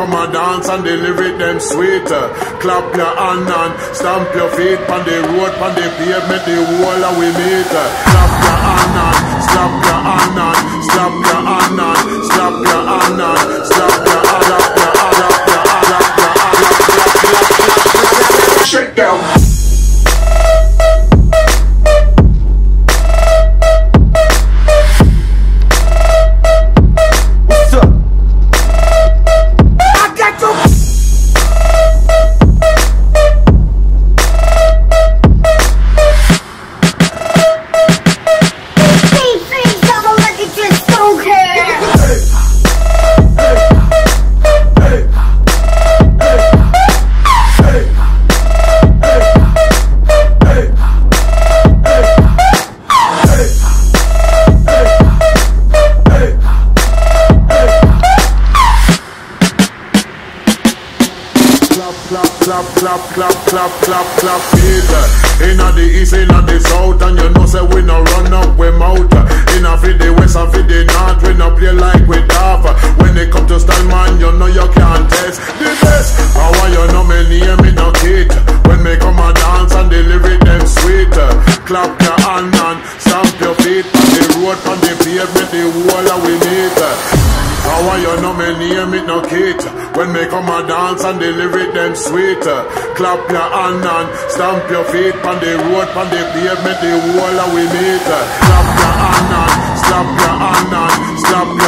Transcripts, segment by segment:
come a dance and lyric them sweet. Clap your hand and stamp your feet on the road, on the pavement, the wall and we meet. Clap your hand and slap your hand and slap your hand and slap your hand and clap, clap, clap, it. Inna the east, inna the south, and you know say we no run up we mouth. Uh. Inna fi the west and fi the north, we no play like we daft. Uh. When they come to style, man, you know you can't test the best. How are you know me name me no kid? When me come a dance and lyric them sweet. Uh. Clap your hand and stamp your feet on the road, on the pavement, the wall and we meet. How are you know me name it no kid When me come a dance and lyric them sweet Clap your hand and stamp your feet on the road, on the pavement, the wall we meet Slap your hand and slap your hand and slap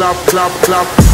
clap, clap, clap,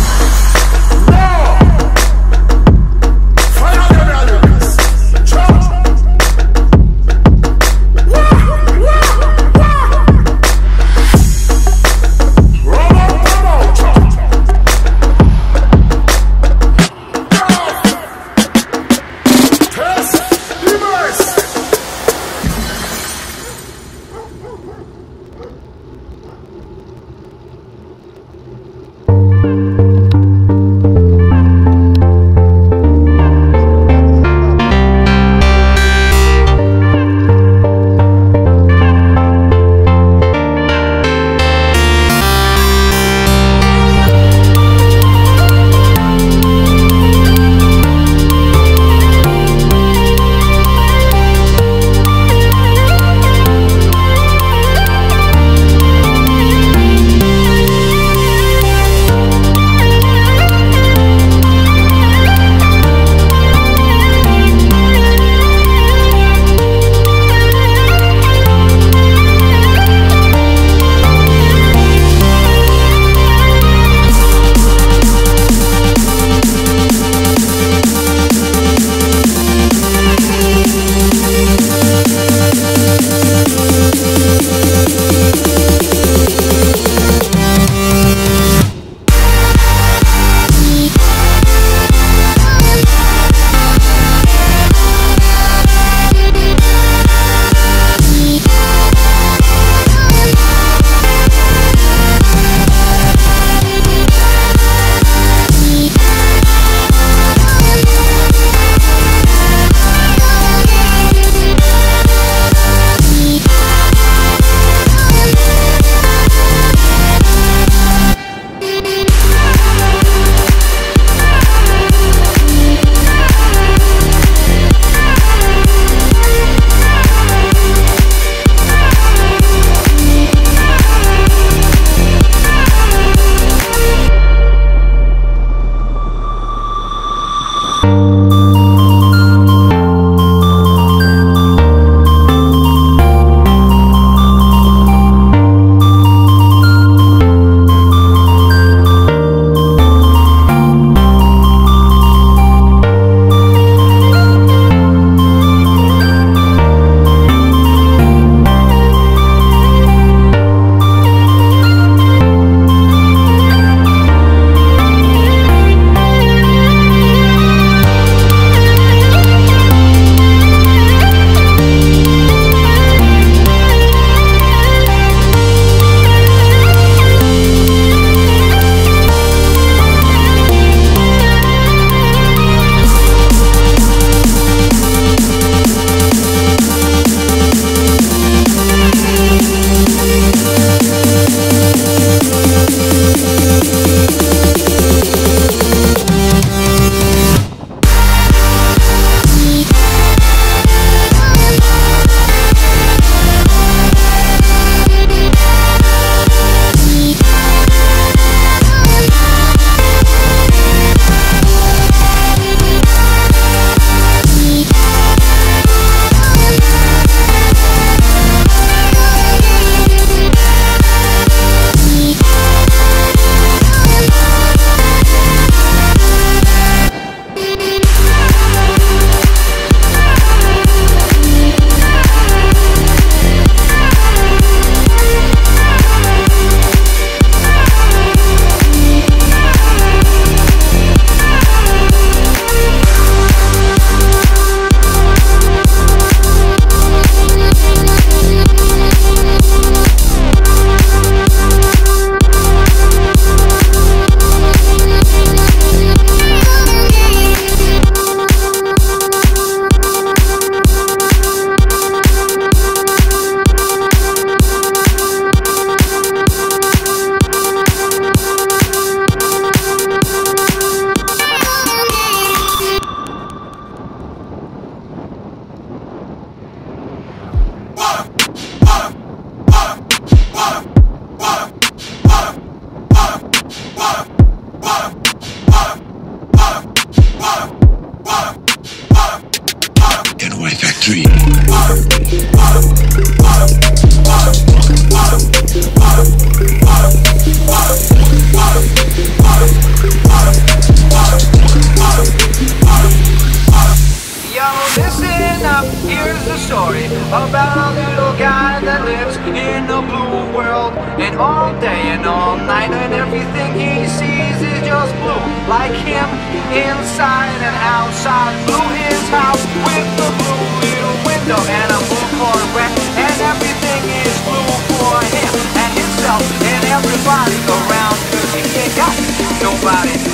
about a little guy that lives in a blue world. And all day and all night, and everything he sees is just blue. Like him, inside and outside. Blue his house with the blue little window and a blue Corvette. And everything is blue for him and himself and everybody around. Cause he ain't got nobody.